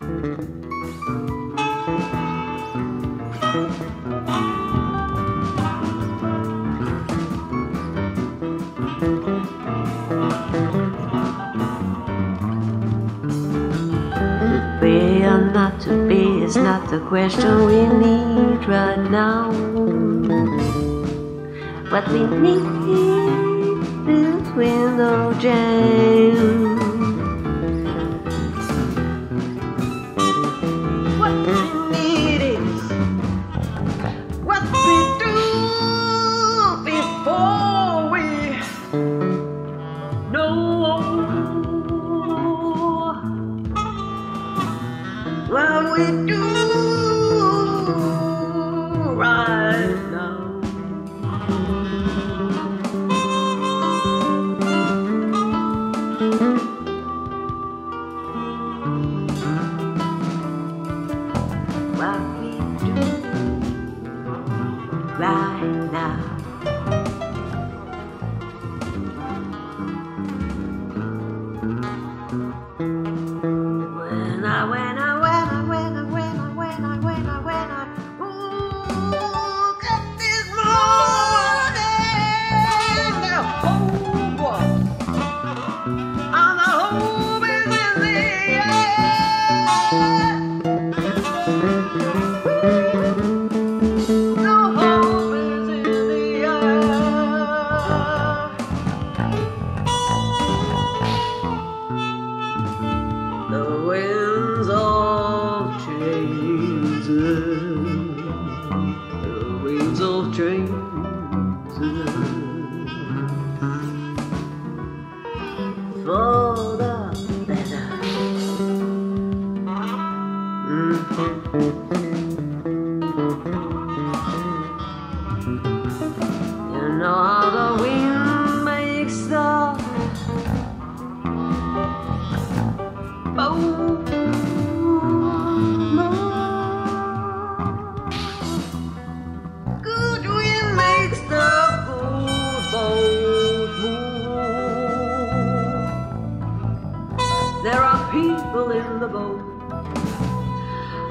Be or not to be is not the question we need right now. What we need is window jam. We do right now. What we do right now. Change. People in the boat,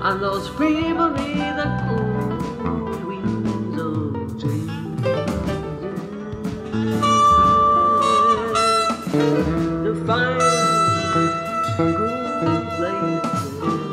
and those people need the good winds of change to find good places.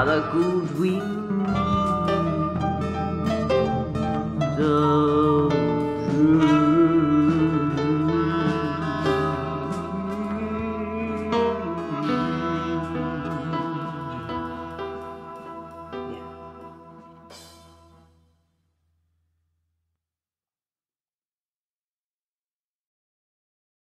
need. But a good wind